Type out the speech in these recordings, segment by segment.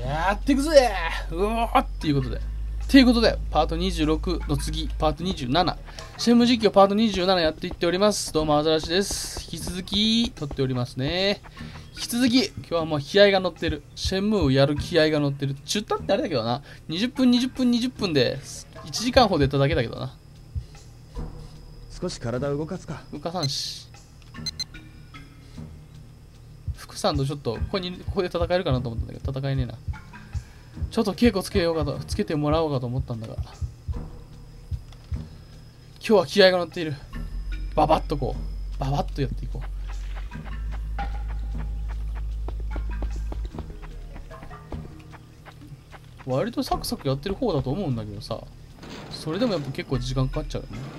やっていくぜうわーっていうことで。ということで、パート26の次、パート27。シェム実況パート27やっていっております。どうも、アザラシです。引き続き、撮っておりますね。引き続き、今日はもう気合が乗ってる。シェンムーをやる気合が乗ってる。中ったってあれだけどな。20分、20分、20分で、1時間ほどやっただけだけどな。少し体を動かすか動かさんし。さんとちょっと、ここに、ここで戦えるかなと思ったんだけど、戦えねえな。ちょっと稽古つけようかと、つけてもらおうかと思ったんだが。今日は気合が乗っている。ババッとこう。ババッとやっていこう。割とサクサクやってる方だと思うんだけどさ。それでもやっぱ結構時間かかっちゃうよね。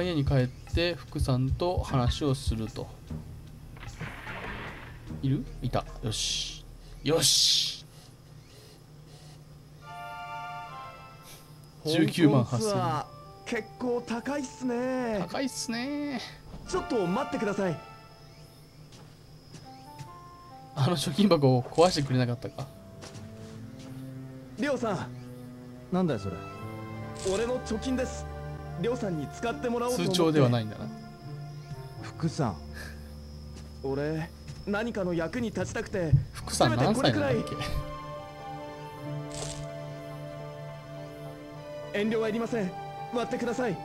旦家に帰って福さんと話をすると。いる？いた。よし。よし。19万香港ツ8000アー結構高いっすね。高いっすね。ちょっと待ってください。あの貯金箱を壊してくれなかったか？りょうさん。なんだよそれ。俺の貯金ですりょうさんに使ってもらおうと思って。通帳ではないんだな。福さん。俺何かの役に立ちたくて福さん何歳なんだっけ？遠慮はいりません。割ってください。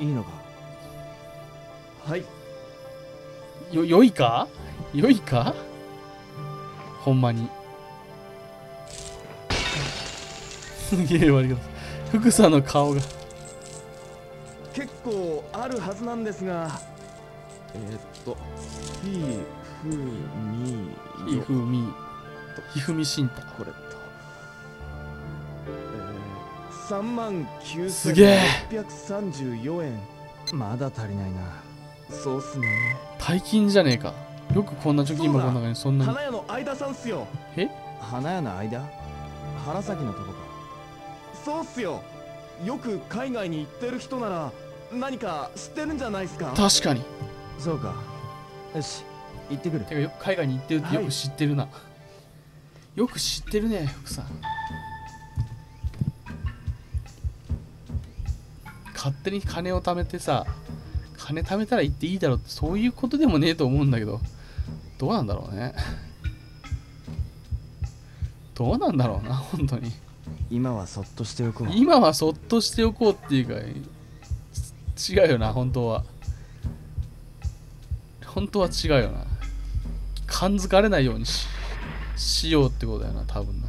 いいのか？はい。よ良いか？良いか？ほんまに。すげえ悪いこと福さんの顔が。結構あるはずなんですが。えー、っとひふみよひふみ。ひふみしんた。これと、えー、3万すげえ9634円まだ足りないな。そうっすね。大金じゃねえか。よくこんな貯金箱の中にそんなに。花屋の間さんっすよ。花屋の間？花咲のとこかそうっすよ。よく海外に行ってる人なら何か知ってるんじゃないっすか？確かに。そうか。よし行ってくる。てかよく海外に行ってるってよく知ってるな、よく知ってるね福さん。勝手に金を貯めてさ金貯めたら行っていいだろうってそういうことでもねえと思うんだけどどうなんだろうね。どうなんだろうな本当に今はそっとしておこう。今はそっとしておこうっていうか違うよな本当は。本当は違うよな。感づかれないようにししようってことだよな多分な。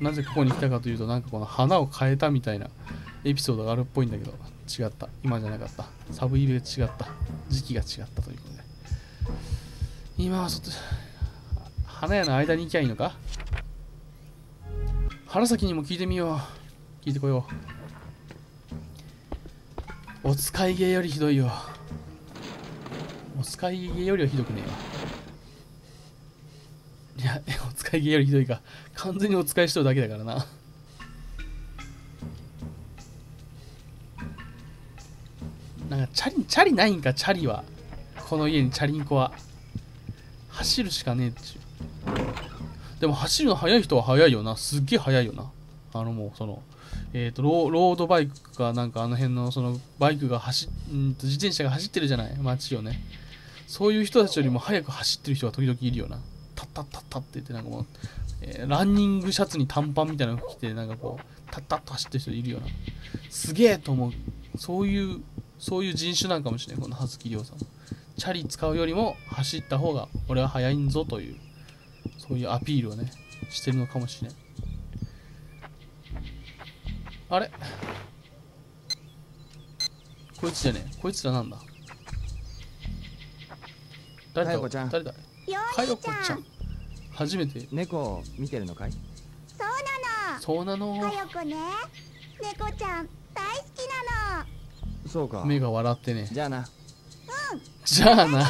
なぜここに来たかというとなんかこの花を変えたみたいなエピソードがあるっぽいんだけど。違った。今じゃなかった。サブイベ違った。時期が違ったということ今はちょっと花屋の間に行きゃいいのか？原崎にも聞いてみよう。聞いてこよう。お使い芸よりひどいよ。お使い芸よりはひどくねえわ。いやお使い芸よりひどいか。完全にお使いしとるだけだからな。なんかチャリチャリないんか？チャリは。この家にチャリンコは。走るしかねえっちゅう。でも走るの速い人は速いよな。すっげえ速いよな。あのもうそのえっ、とロードバイクかなんかあの辺のそのバイクが走んと自転車が走ってるじゃない？街をね。そういう人たちよりも速く走ってる人が時々いるよな。タッタッタッタって言ってなんかもう、えーランニングシャツに短パンみたいなの着てなんかこうタッタッと走ってる人いるよな。すげえと思う。そういうそういう人種なんかもしれないこの葉月亮さん。チャリ使うよりも走った方が俺は速いんぞというそういうアピールをねしてるのかもしれないあれ？こいつじゃねえ。こいつらなんだ？誰だ？かよこちゃん。誰だ？よかよりちゃん。こちゃん。初めて。猫見てるのかい？そうなの。そうなの。かよこね。猫ちゃん大好きそうか。目が笑ってね。じゃあなじゃあな。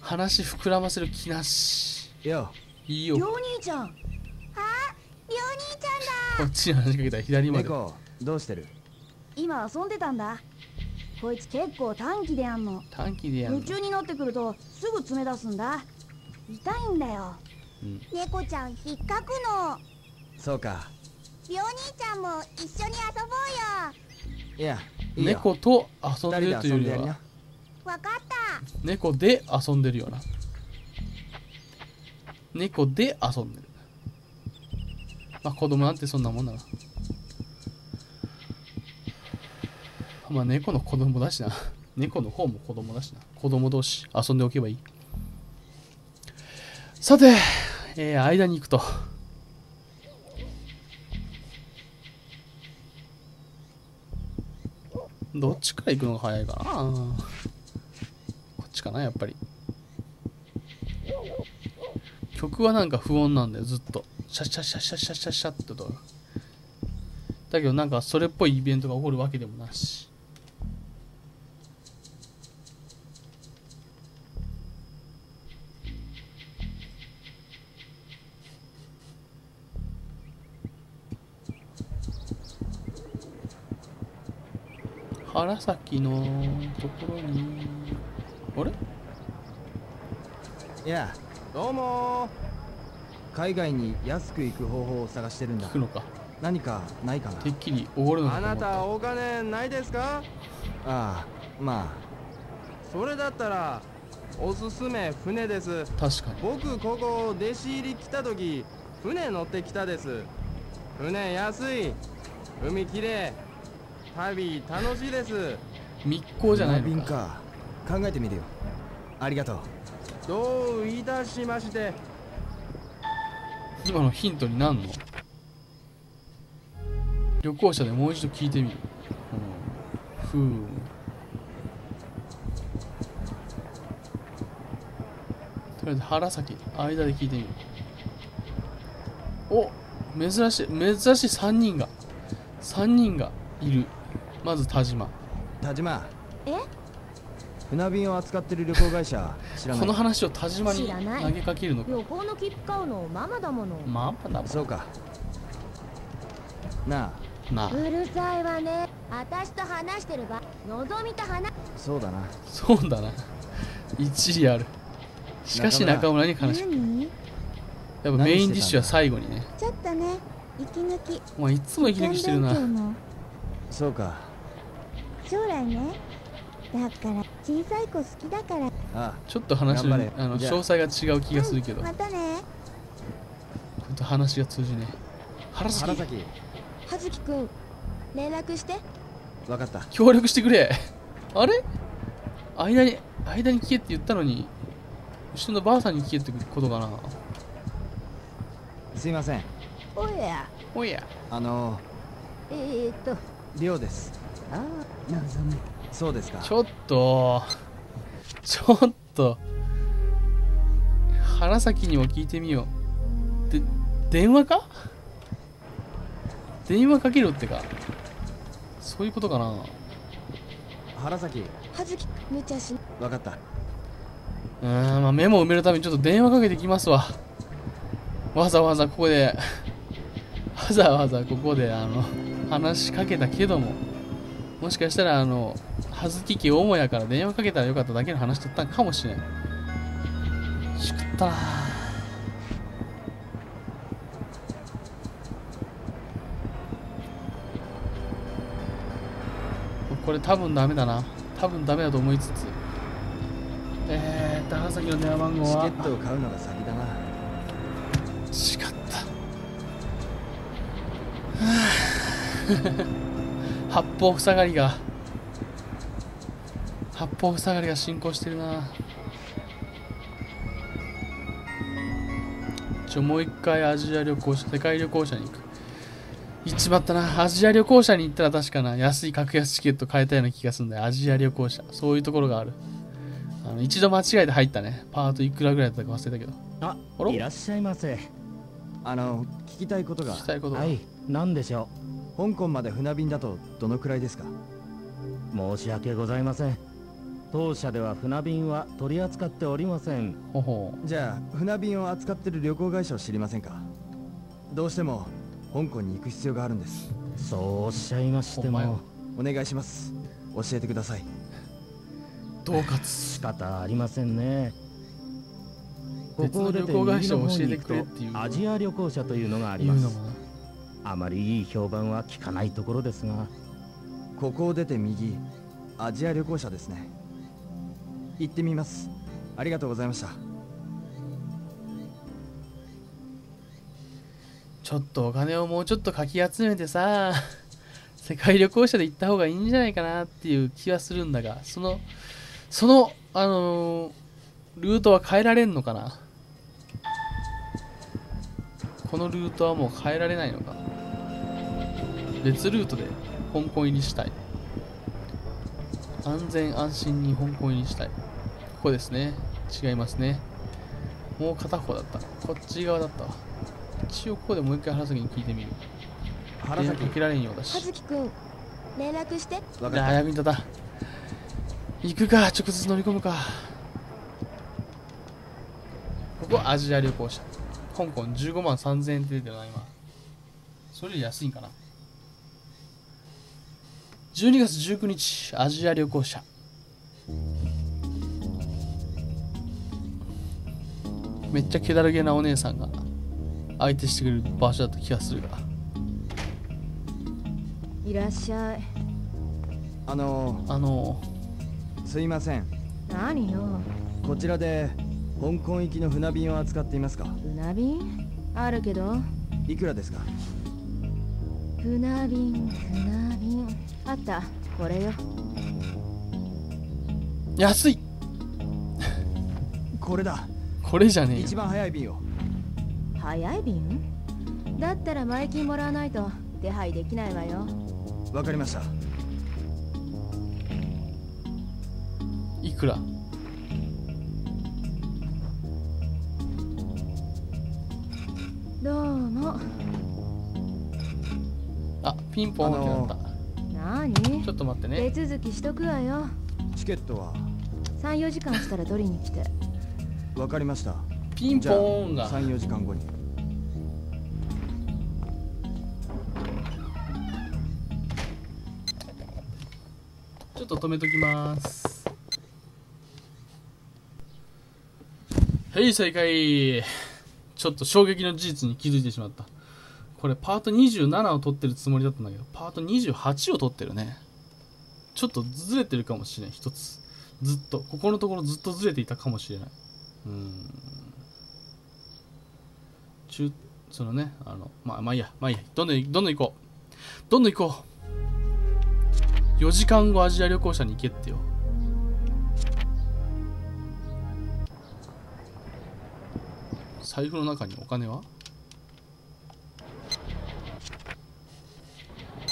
話膨らませる気なし。よ。いいよ。りょう兄ちゃん。りょう兄ちゃんだ。こっちに話しかけたら左まで。猫どうしてる？今遊んでたんだ。こいつ結構短気でやんの。短期でやんの。夢中になってくるとすぐ爪出すんだ。痛いんだよ。猫ちゃん引っかくの。そうか。りょう兄ちゃんも一緒に遊ぼうよ。いやいいよ。猫と遊んでるというよりはわかった。猫で遊んでるよな。猫で遊んでる。まあ子供なんてそんなもんだな。まあ猫の子供だしな。猫の方も子供だしな。子供同士遊んでおけばいい。さて、えー間に行くと。どっちから行くのが早いかな。ちかなやっぱり。曲はなんか不穏なんだよずっと。シャシャシャシャシャシャシャって音が。だけどなんかそれっぽいイベントが起こるわけでもなし。原崎のところに。あれ？いやどうも。海外に安く行く方法を探してるんだ。聞くのか？何かないかな？てっきりおごるのーあなたたお金ないですか？ああまそれだったらおすすめ船です。確かに。僕ここ弟子入り来た時船乗ってきたです。船安い。海きれい旅楽しいです。密航あじゃない船のか。か考えてみるよ。ありがとう。どういたしまして。今のヒントになんの？旅行者でもう一度聞いてみる、うん、ふうとりあえず腹先間で聞いてみる。お珍しい珍しい3人が。3人がいる。まず田島。田島。え？船便を扱ってる旅行会社知らない。この話を田島に投げかけるのか？旅行の切符買うのママだもの。まあまだそうか。なあ。なあ。うるさいわね。私と話してる場のぞみと話そうだな。そうだな。一理ある。しかし中中村に話し何？やっぱメインディッシュは最後にね。ちょっとね息抜き。お前いつも息抜きしてるなそうか将来ねだから小さい子好きだから。ああちょっと話のあの詳細が違う気がするけど、ちょまたね。っと話が通じねえ。原崎。原崎。葉月くん連絡して。分かった。協力してくれ。あれ？間に間に聞けって言ったのに後ろのばあさんに聞けってことかな。すいません。おや。おや。あのえー、っと。寮です。ああのぞみそうですか。ちょっとちょっと原崎にも聞いてみよう。で電話か？電話かけろってか。そういうことかな。原崎。葉月無茶し分かった。うーん、まあ、メモを埋めるためにちょっと電話かけてきますわ。わざわざここで、わざわざここで、あの、話しかけたけども、もしかしたら、あの、はずき家母やから電話かけたらよかっただけの話だったんかもしれん。しくったなこれ多分ダメだな。多分ダメだと思いつつ。えー、高崎の電話番号は？チケットを買うのが先だな違った 八方塞がりが八方塞がりが進行してるな。ちょもう一回アジア旅行者世界旅行者に行く。行っちまったな。アジア旅行者に行ったら確かな安い格安チケット買えたような気がするんだよ。アジア旅行者。そういうところがある。あの一度間違えて入ったね。パートいくらぐらいだったか忘れたけど。ああらいらっしゃいませ。あの聞きたいことが。聞きたいことが、はい。何でしょ香港まで船便だとどのくらいですか？申し訳ございません。当社では船便は取り扱っておりません。ほほ。じゃあ船便を扱ってる旅行会社を知りませんか？どうしても香港に行く必要があるんです。そうおっしゃいましても。お願いします。教えてください。恫喝仕方ありませんね。ここを出て旅行会社を右の方に教えてくれ行くとアジア旅行者というのがありますあまりいい評判は聞かないところですが。ここを出て右アジア旅行者ですね。行ってみます。ありがとうございました。ちょっとお金をもうちょっとかき集めてさ 世界旅行者で行った方がいいんじゃないかなっていう気はするんだがそのそのあのールートは変えられんのかな？このルートはもう変えられないのか？別ルートで香港入りしたい。安全安心に香港入りしたい。ここですね。違いますね。もう片方だった。こっち側だったわ。一応ここでもう一回原崎に聞いてみる。原崎。電話かけられんようだ葉し。月くん連絡して。わじゃあかっ役に立たん行くか直接乗り込むか。ここアジア旅行者。香港15万3000円って出てるな今。それより安いんかな12月19日アジア旅行者。めっちゃ気だるげなお姉さんが相手してくれる場所だった気がするが。いらっしゃい。たあのあのすいません。何よ。こちらで香港行きの船便を扱っていますか？船便？あるけど。いくらですか？船便船便。あった。これよ。安い。これだ。これじゃねえよ。一番早い便を早い便？だったら前金もらわないと手配できないわよ。わかりました。いくら？どうも。あピンポンってなった、何ちょっと待ってね。手続きしとくわよ。チケットは？34時間したら取りに来て。わかりました。ピンポーンが。34時間後に。ちょっと止めときます。はい正解。ちょっと衝撃の事実に気づいてしまったこれパート27を取ってるつもりだったんだけどパート28を取ってるね。ちょっとずれてるかもしれない一つ。ずっと。ここのところずっとずれていたかもしれない。うーん。中そのねあのまあまあいいや。まあいいや。どんどんどんどん行こう。どんどん行こう。4時間後アジア旅行者に行けってよ。財布の中にお金は？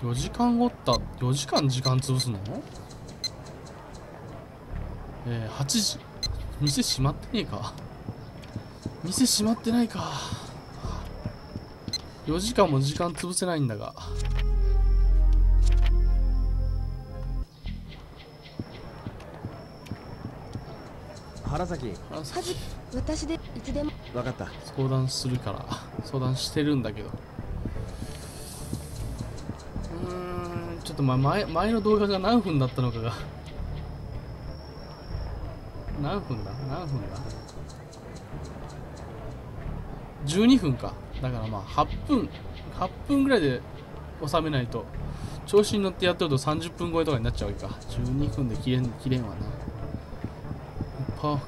4時間後った4時間時間潰すの？えー、8時。店閉まってねえか。店閉まってないか。4時間も時間潰せないんだが。原崎。あはず私でいつでも。わかった。相談するから。相談してるんだけどっと前前の動画が何分だったのかが。何分だ？何分だ？12分か。だからまあ8分8分ぐらいで収めないと調子に乗ってやってると30分超えとかになっちゃうか。12分で切れん切れんわな。こ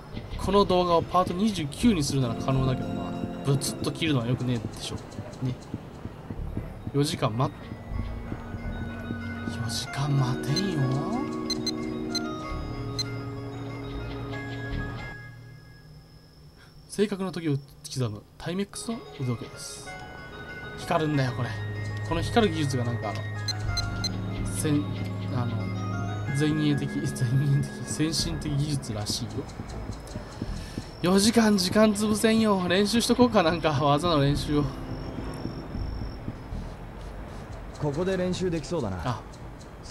の動画をパート29にするなら可能だけどまあブツッと切るのはよくねえでしょ。ね。4時間待っ4待てんよ正確な時を刻むタイメックスの腕時計です光るんだよこれこの光る技術がなんかあの先あの前衛的前衛的先進的技術らしいよ4時間時間潰せんよ練習しとこうかなんか技の練習をここで練習できそうだなあ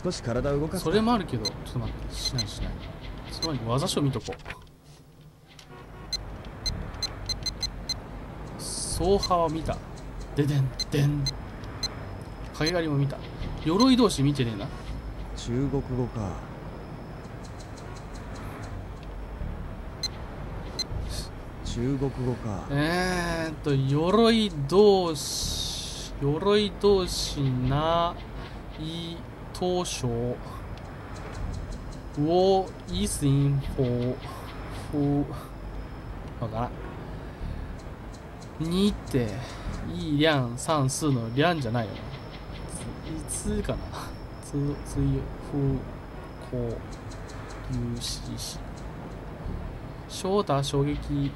少し体を動かす。かそれもあるけどちょっと待って。しないしない。その前に技書見とこう。総派は見た。ででんでん。影狩りも見た。鎧同士見てねえな。中国語か。中国語か。えーっと鎧同士鎧同士ない当初我一心不不わからん2って一两三四の两じゃないよ。なついつかなつつゆふこゆしし翔太衝撃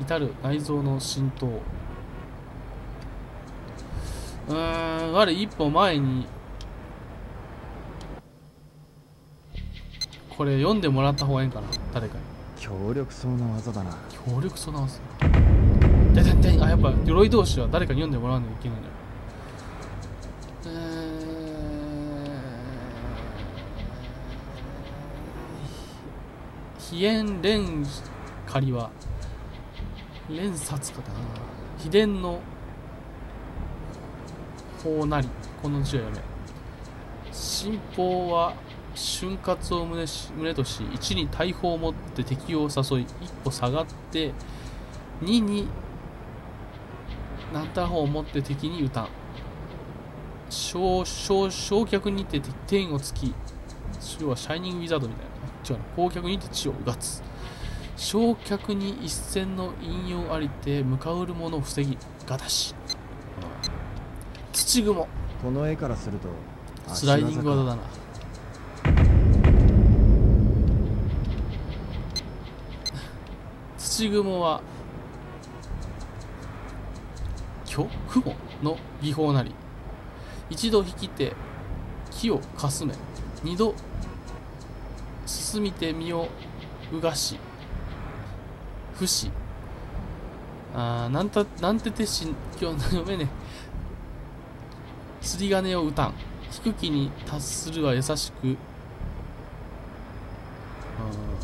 至る内臓の浸透うーん我一歩前にこれ読んでもらった方がいいんかな誰かに。強力そうな技だな。強力そうなんすよであやっぱ鎧同士は誰かに読んでもらわないといけないんだよ。えー飛燕連仮は連殺かだな。秘伝の法なり。この字を読め信奉は瞬活を胸し胸とし1に大砲を持って敵を誘い1歩下がって2になった方を持って敵に撃たん。焼却にて天を突き要はシャイニングウィザードみたいな。違うな。光脚にて地をうがつ。焼却に一線の引用ありて向かうる者を防ぎがだし土雲この絵からするとスライディング技だなな雲は雲の技法なり。一度引きて木をかすめ二度進みて身をうがし不死あなんたなんててし今日読めね。釣り鐘を打たん。低きに達するは優しく。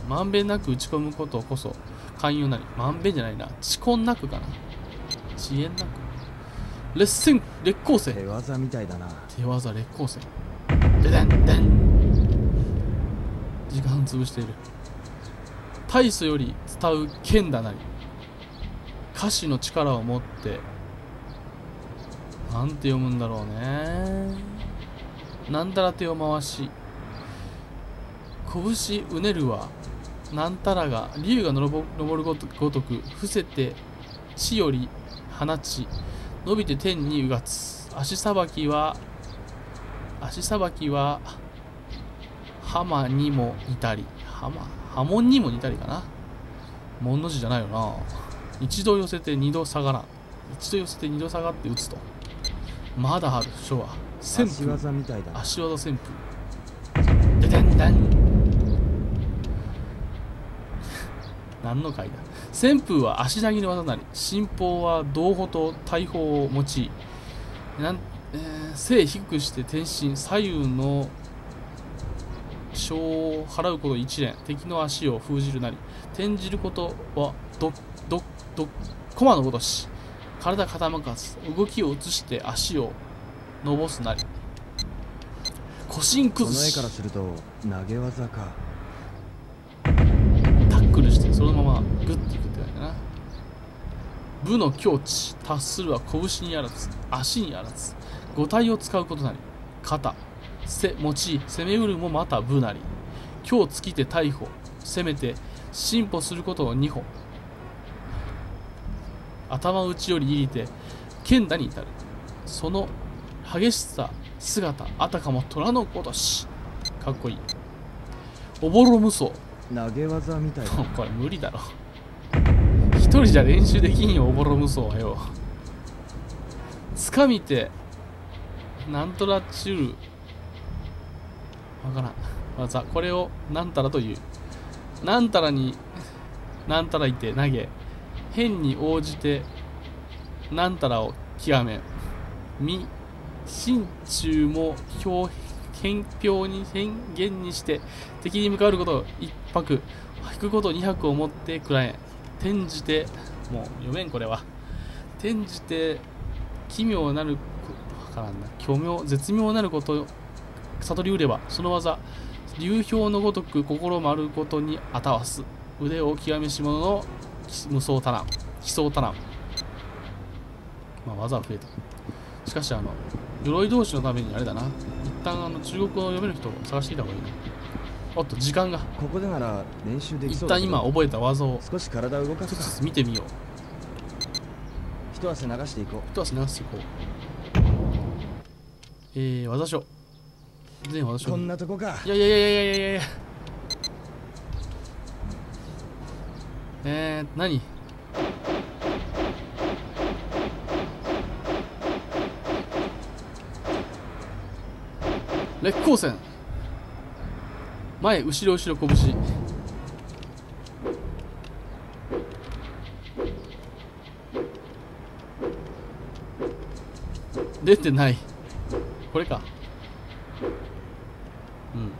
まんべんなく打ち込むことこそ。寛容なりまんべんじゃないな。遅根なくかな。遅延なく。劣戦劣光線手技みたいだな。手技劣光線ででんでん。時間潰している。大祖より伝う剣だなり。歌詞の力を持って。なんて読むんだろうね。なんたら手を回し。拳うねるはなんたらが竜が登るごとく伏せて地より放ち伸びて天にうがつ足さばきは足さばきは浜にも似たり。浜波紋にも似たりかな。門の字じゃないよな。一度寄せて二度下がらん。一度寄せて二度下がって打つと。まだある。書は。旋足風技みたいだ。な足技旋風。ででんでん何の回だ？旋風は足投げの技なり信奉は同歩と大砲を用いなん、えー背低くして転身左右の傷を払うこと一連敵の足を封じるなり転じることはどどど駒のごとし体傾かず動きを移して足を伸ばすなり。腰心この絵からすると投げ技か。武の境地達するは拳にあらず足にあらず五体を使うことなり肩背持ち攻めうるもまた武なり。今日尽きて逮捕攻めて進歩することを二歩。頭打ちより入りて剣打に至る。その激しさ姿あたかも虎のごとし。かっこいい。おぼろ無双。投げ技みたいだな。これ無理だろ一人じゃ練習できんよおぼろ無双はよ。つかみてなんとらっちゅるわからん。技これをなんたらという。なんたらになんたらいて投げ。変に応じてなんたらを極めみ心中も表変表に変幻にして敵に向かうことを一泊引くこと二泊をもってくらえ転じてもう読めんこれは転じて奇妙なるわからんな虚妙絶妙なること悟りうればその技流氷のごとく心丸ごとにあたわす。腕を極めし者の無双多難奇想多難まあ技は増えた。しかしあの鎧同士のためにあれだな。一旦あの中国語を読める人を探していた方がいいな。おっと時間が。ここでなら練習でき一そうだけど。旦今覚えた技を。少し体を動かす見てみよう。一汗流していこ一足流していこう。えー、技書。全技書。うこんなとこか。いやいやいやいやいやいやいや。えー、何？烈光線前後ろ後ろ拳。出てない。これか。うん。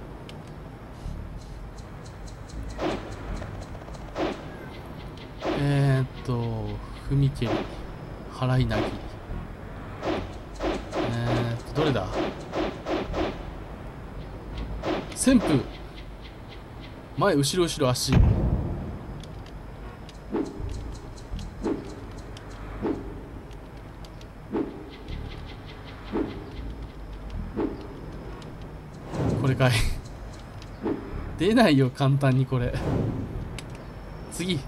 えー、っと踏切払いなぎえー、っとどれだ？旋風。前後ろ後ろ足。これかい。出ないよ簡単にこれ。次。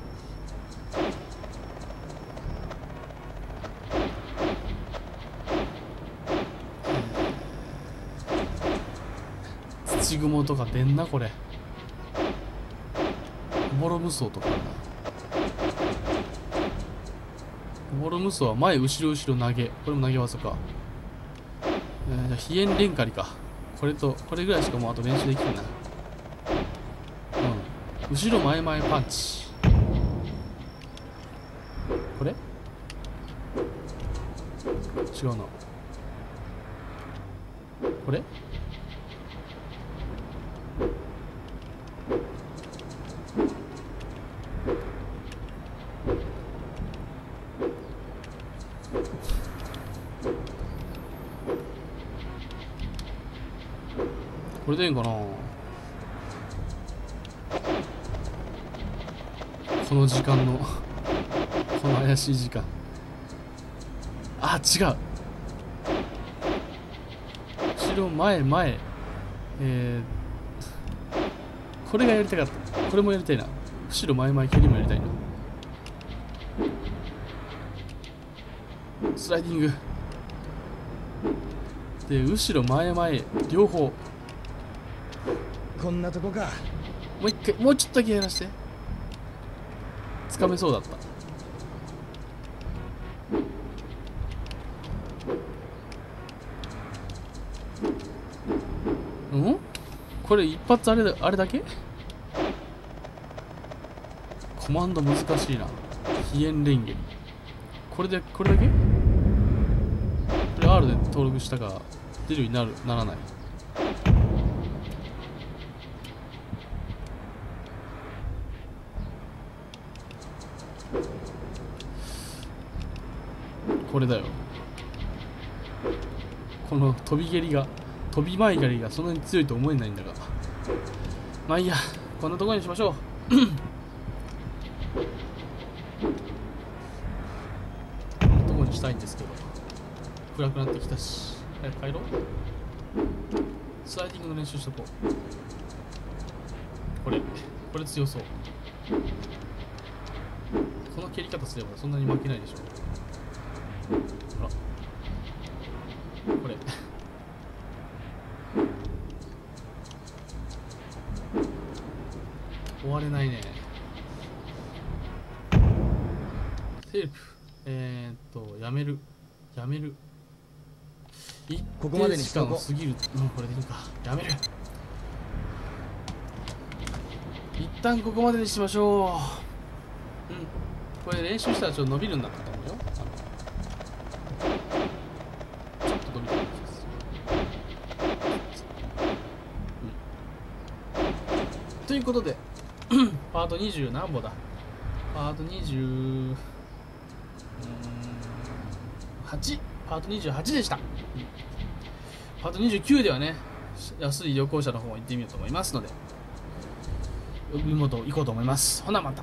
土雲とか出んなこれ。無双とか。ボロ無双は前後ろ後ろ投げ。これも投げ技か、えーじゃあ飛燕連狩りか。これとこれぐらいしかもうあと練習できんな。うん。後ろ前前パンチ。これ？違うな。これ？これでいいんかな。この時間のこの怪しい時間。あ違う。後ろ前前。えー、これがやりたかった。これもやりたいな。後ろ前前蹴りもやりたいな。スライディング。で後ろ前前両方。こんなとこか。もう一回もうちょっとだけやらして。つかめそうだった。うん？これ一発あれだあれだけ？コマンド難しいな。飛燕レンゲこれでこれだけ？これ R で登録したが出るようになるならない。これだよ。この飛び蹴りが飛び前蹴りがそんなに強いと思えないんだが。まあいいや。こんなところにしましょう。こんなところにしたいんですけど。暗くなってきたし。早く帰ろう。スライディングの練習しとこう。これ。これ強そう。この蹴り方すればそんなに負けないでしょ。うテープえー、っとやめる。やめる。一ここまでにしかも過ぎる。もうこれでいいか。やめる。一旦ここまでにしましょう。うんこれ練習したらちょっと伸びるんだと思うよ。ちょっと伸びてるですうん。ということで パート20何歩だ？パート20 28パート28でした。パート29ではね安い旅行者の方も行ってみようと思いますので海元行こうと思います。ほなまた。